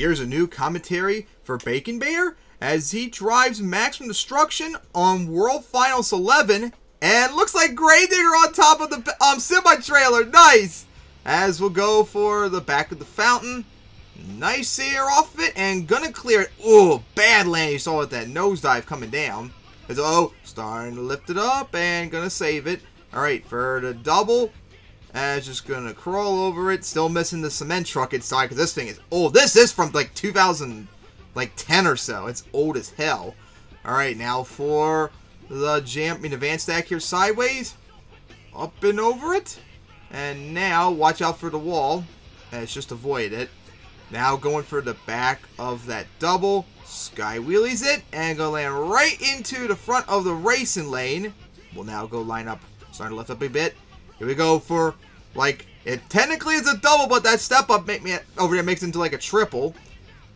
Here's a new commentary for Bacon Bear as he drives Maximum Destruction on World Finals 11. And looks like Gravedigger on top of the um, semi-trailer. Nice! As we'll go for the back of the fountain. Nice air off of it and gonna clear it. Oh, bad land you saw with that nosedive coming down. As oh, starting to lift it up and gonna save it. Alright, for the double. And just gonna crawl over it. Still missing the cement truck inside because this thing is old. This is from like 2000, like 10 or so. It's old as hell. Alright, now for the jump, I mean, advanced stack here sideways. Up and over it. And now, watch out for the wall. And it's just avoid it. Now going for the back of that double. Sky wheelies it. And go land right into the front of the racing lane. We'll now go line up. Starting to lift up a bit. Here we go for, like, it technically is a double, but that step up make me over there makes it into like a triple.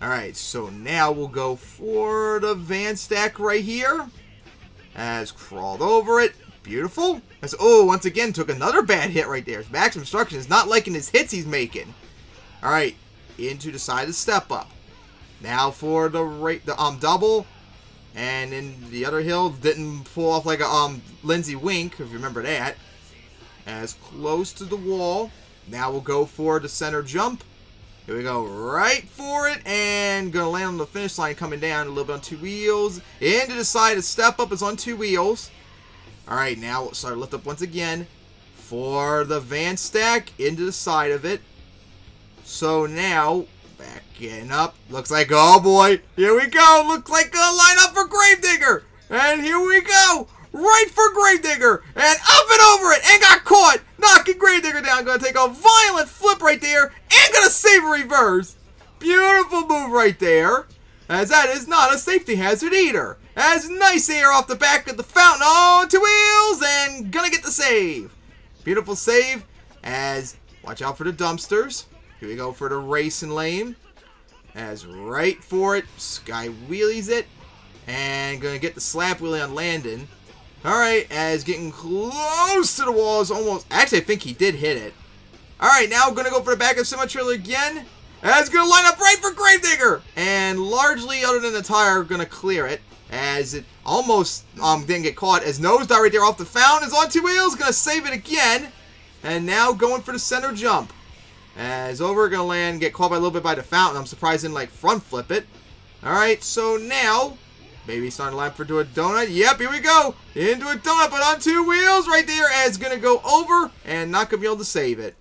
Alright, so now we'll go for the van stack right here. As crawled over it. Beautiful. As, oh, once again, took another bad hit right there. Maximum Destruction is not liking his hits he's making. Alright, into the side of step up. Now for the rate, the um double. And in the other hill, didn't pull off like a um Lindsay Wink, if you remember that. As close to the wall. Now we'll go for the center jump. Here we go, right for it, and gonna land on the finish line coming down a little bit on two wheels. Into the side, the step up is on two wheels. Alright, now we'll start to lift up once again. For the van stack, into the side of it. So now, back backing up. Looks like, oh boy, here we go. Looks like a line up for Gravedigger. And here we go. Right for Gravedigger. And up and over it. And got caught. Gravedigger down. Gonna take a violent flip right there. And gonna save a reverse. Beautiful move right there. As that is not a safety hazard either. As nice air off the back of the fountain on two wheels. And gonna get the save. Beautiful save. As, watch out for the dumpsters. Here we go for the racing lane. As right for it. Sky wheelies it. And gonna get the slap wheelie on Landon. Alright, as getting close to the walls almost. Actually, I think he did hit it. Alright, now gonna go for the back of Semi-Trailer again. As gonna line up right for Gravedigger. And largely, other than the tire, gonna clear it. As it almost um didn't get caught. As Nosedive right there off the fountain is on two wheels. Gonna save it again. And now going for the center jump. As over, gonna land, get caught by a little bit by the fountain. I'm surprised didn't like front flip it. Alright, so now, maybe starting to line for to a donut. Yep, here we go. Into a donut, but on two wheels right there. As gonna go over and not gonna be able to save it.